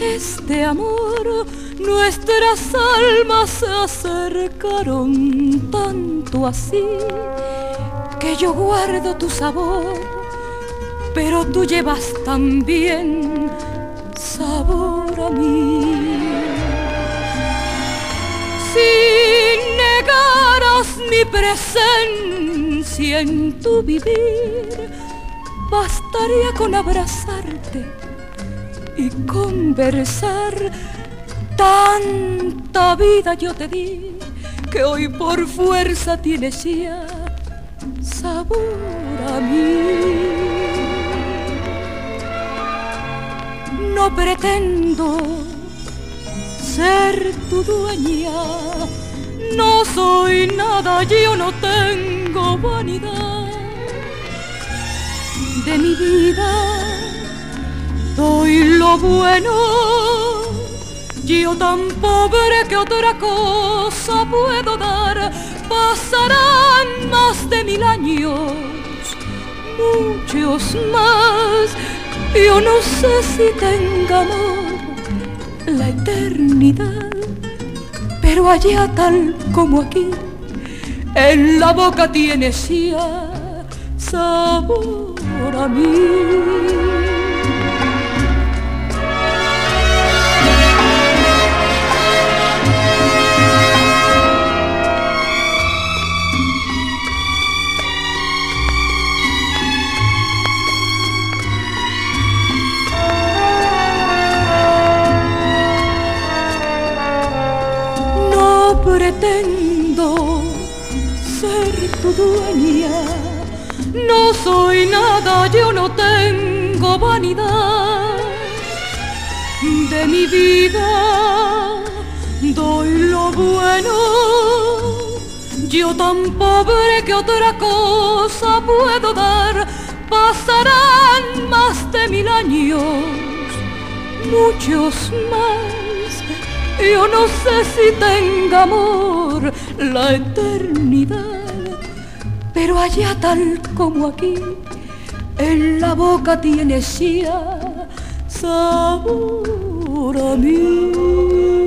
este amor, nuestras almas se acercaron tanto así que yo guardo tu sabor, pero tú llevas también sabor a mí. Si negaras mi presencia en tu vivir, bastaría con abrazarte y conversar. Tanta vida yo te di que hoy por fuerza tienes ya sabor a mí. No pretendo ser tu dueña, no soy nada, yo no tengo vanidad de mi vida doy lo bueno. Yo tan pobre que otra cosa puedo dar, pasarán más de mil años, muchos más. Yo no sé si tenga amor la eternidad, pero allá tal como aquí, en la boca tienes ya sabor a mí. pretendo ser tu dueña. No soy nada, yo no tengo vanidad. De mi vida doy lo bueno. Yo tan pobre que otra cosa puedo dar. Pasarán más de mil años, muchos más yo no sé si tenga amor la eternidad, pero allá tal como aquí, en la boca tiene sía sabor a mí.